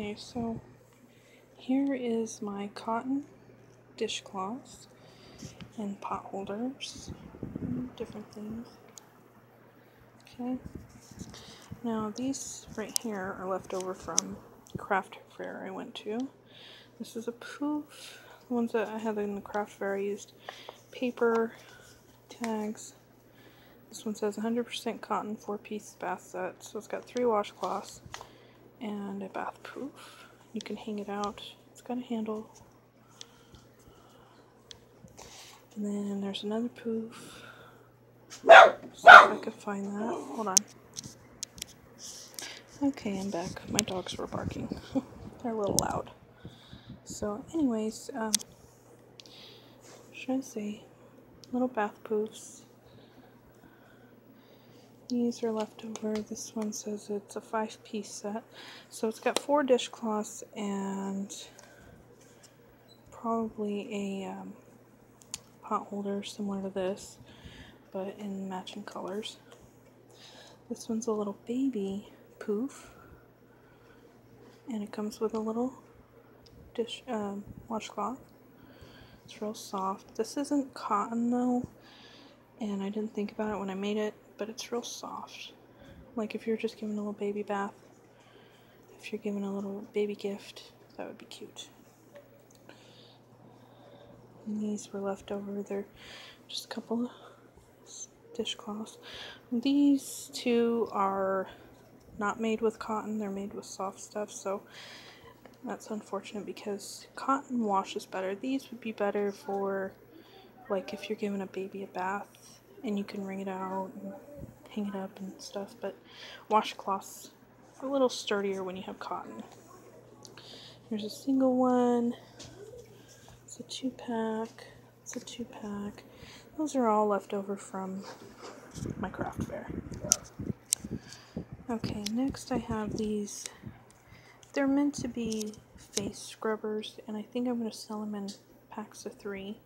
Okay, so here is my cotton dishcloths and pot holders, different things. Okay, now these right here are left over from craft fair I went to. This is a poof. The ones that I had in the craft fair I used paper tags. This one says 100% cotton four piece bath set. So it's got three washcloths and a bath poof. You can hang it out. It's got a handle. And then there's another poof. See if I can find that. Hold on. Okay, I'm back. My dogs were barking. They're a little loud. So, anyways, um, should I say, little bath poofs. These are left over. This one says it's a five piece set. So it's got four dishcloths and probably a um, pot holder similar to this, but in matching colors. This one's a little baby poof, and it comes with a little dish um, washcloth. It's real soft. This isn't cotton though, and I didn't think about it when I made it but it's real soft. Like if you're just giving a little baby bath, if you're giving a little baby gift, that would be cute. And these were left over. They're just a couple of dishcloths. These two are not made with cotton, they're made with soft stuff, so that's unfortunate because cotton washes better. These would be better for like if you're giving a baby a bath and you can wring it out and hang it up and stuff, but washcloths are a little sturdier when you have cotton. Here's a single one. It's a two pack. It's a two pack. Those are all left over from my craft fair. Okay, next I have these. They're meant to be face scrubbers, and I think I'm going to sell them in packs of three.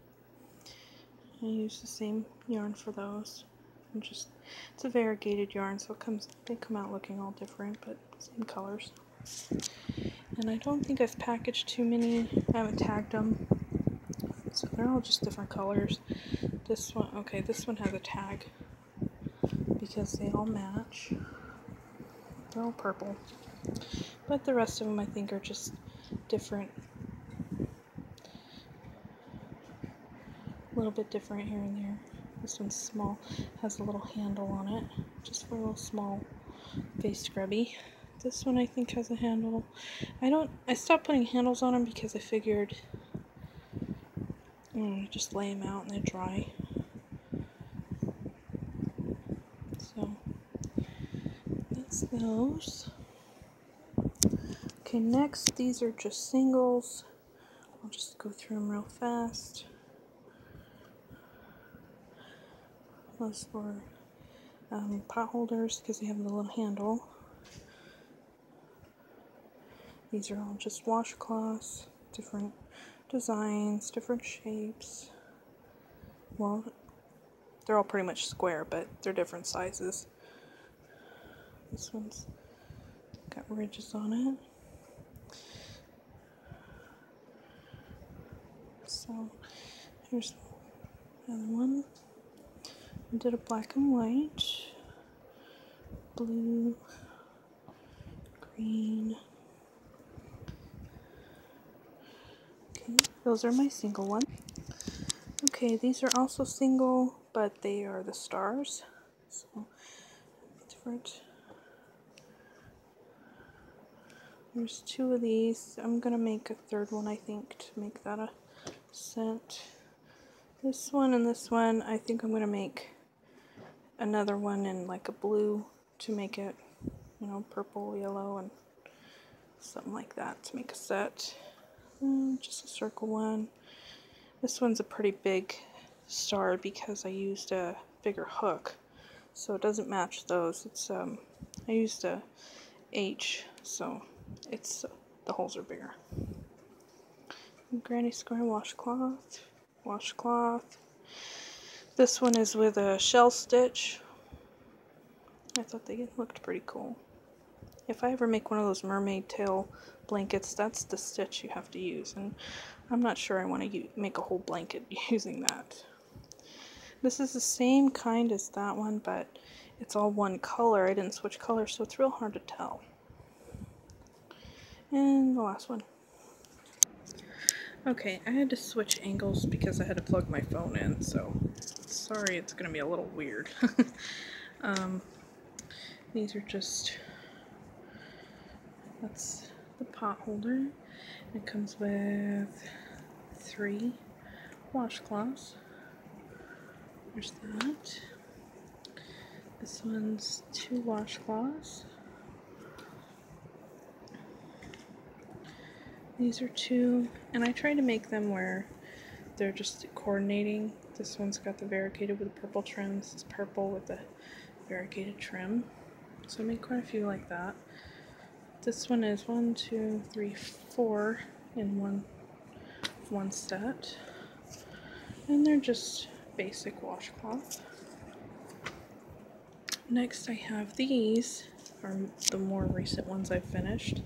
I use the same yarn for those. Just it's a variegated yarn, so it comes they come out looking all different, but same colors. And I don't think I've packaged too many. I haven't tagged them. So they're all just different colors. This one, okay, this one has a tag because they all match. They're all purple. But the rest of them I think are just different little bit different here and there. This one's small, has a little handle on it, just for a little small face scrubby. This one I think has a handle. I don't, I stopped putting handles on them because I figured just lay them out and they dry. So, that's those. Okay, next, these are just singles. I'll just go through them real fast. For um, pot holders because they have the little handle. These are all just washcloths, different designs, different shapes. Well, they're all pretty much square, but they're different sizes. This one's got ridges on it. So here's another one. I did a black and white, blue, green. Okay, those are my single ones. Okay, these are also single, but they are the stars. So, different. There's two of these. I'm going to make a third one, I think, to make that a set. This one and this one, I think I'm going to make another one in like a blue to make it, you know, purple, yellow, and something like that to make a set. Mm, just a circle one. This one's a pretty big star because I used a bigger hook, so it doesn't match those. It's um, I used a H, so it's uh, the holes are bigger. Granny Square washcloth, washcloth, this one is with a shell stitch. I thought they looked pretty cool. if I ever make one of those mermaid tail blankets, that's the stitch you have to use. And I'm not sure I want to make a whole blanket using that. This is the same kind as that one, but it's all one color. I didn't switch colors, so it's real hard to tell. And the last one. Okay, I had to switch angles because I had to plug my phone in, so sorry it's going to be a little weird. um, these are just, that's the pot holder. It comes with three washcloths. There's that. This one's two washcloths. These are two, and I try to make them where they're just coordinating. This one's got the variegated with the purple trim. This is purple with the variegated trim. So I made quite a few like that. This one is one, two, three, four in one one set. And they're just basic washcloth. Next I have these, are the more recent ones I've finished.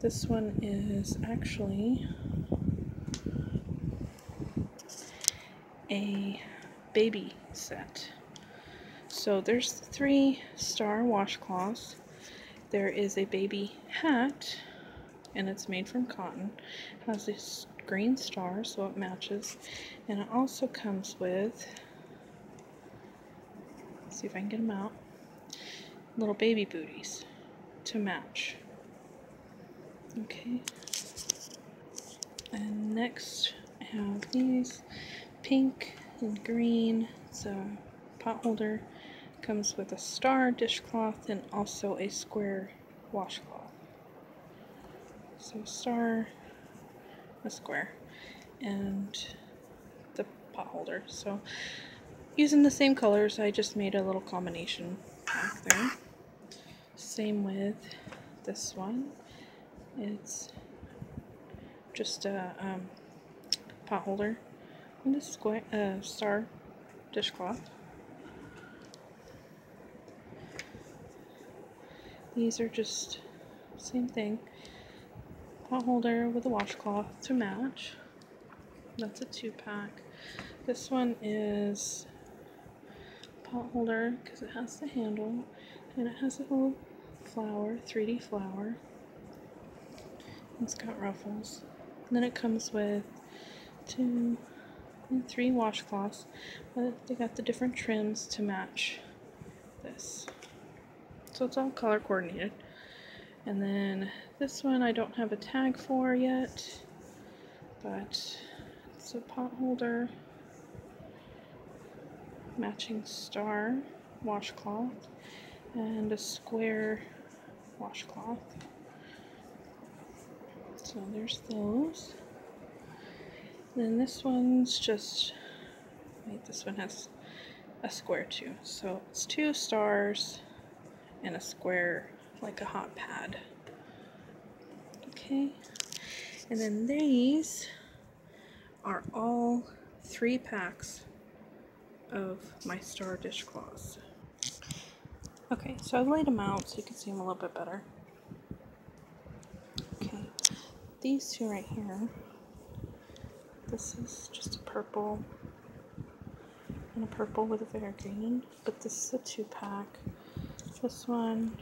This one is actually a baby set. So there's three star washcloths. There is a baby hat, and it's made from cotton. It has this green star, so it matches. And it also comes with, see if I can get them out, little baby booties to match. Okay. And next I have these pink and green. It's a pot holder. Comes with a star dishcloth and also a square washcloth. So star, a square, and the pot holder. So using the same colors, I just made a little combination back there. Same with this one. It's just a um, pot holder and a square, uh, star dishcloth. These are just same thing. Pot holder with a washcloth to match. That's a two pack. This one is pot holder because it has the handle and it has a little flower, 3D flower. It's got ruffles. And then it comes with two and three washcloths, but they got the different trims to match this. So it's all color coordinated. And then this one I don't have a tag for yet, but it's a pot holder, matching star washcloth, and a square washcloth. So there's those. Then this one's just, wait, this one has a square too. So it's two stars and a square, like a hot pad. Okay. And then these are all three packs of my star dishcloths. Okay, so I've laid them out so you can see them a little bit better these two right here. This is just a purple and a purple with a fair green, but this is a two pack. This one,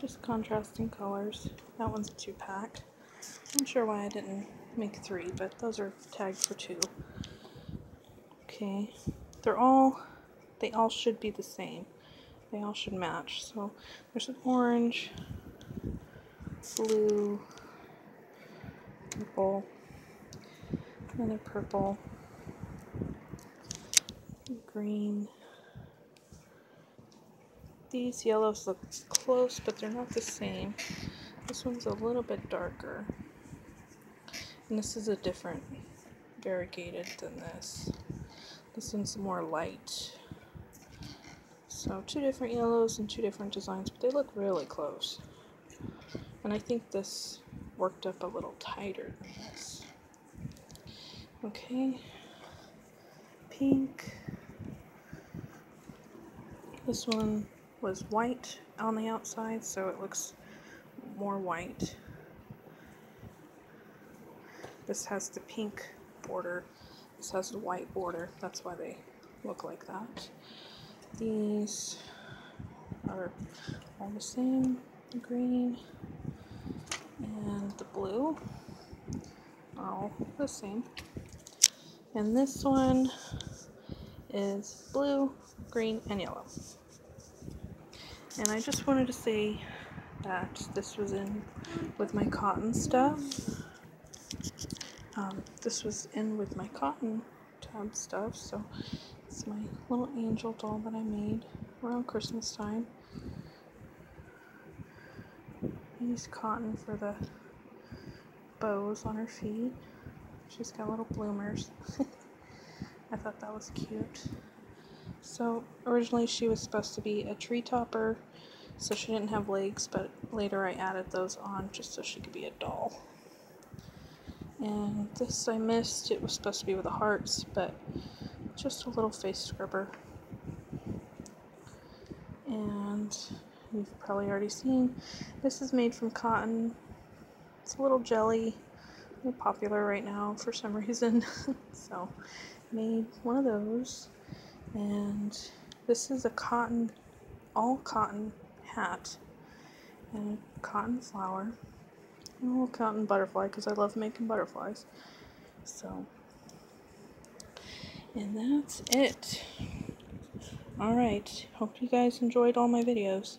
just contrasting colors. That one's a two pack. I'm sure why I didn't make three, but those are tagged for two. Okay, they're all, they all should be the same. They all should match. So there's an orange, blue, purple, another purple, green. These yellows look close, but they're not the same. This one's a little bit darker. And this is a different variegated than this. This one's more light. So two different yellows and two different designs, but they look really close. And I think this worked up a little tighter than this. Okay, pink. This one was white on the outside so it looks more white. This has the pink border. This has the white border. That's why they look like that. These are all the same. Green and the blue all the same. And this one is blue, green, and yellow. And I just wanted to say that this was in with my cotton stuff. Um, this was in with my cotton tab stuff, so it's my little angel doll that I made around Christmas time. Used cotton for the bows on her feet. She's got little bloomers. I thought that was cute. So originally she was supposed to be a tree topper, so she didn't have legs, but later I added those on just so she could be a doll. And this I missed, it was supposed to be with the hearts, but just a little face scrubber. And you've probably already seen, this is made from cotton. It's a little jelly, popular right now for some reason. so made one of those and this is a cotton, all cotton hat and a cotton flower and a little cotton butterfly because I love making butterflies. So, and that's it. Alright, hope you guys enjoyed all my videos.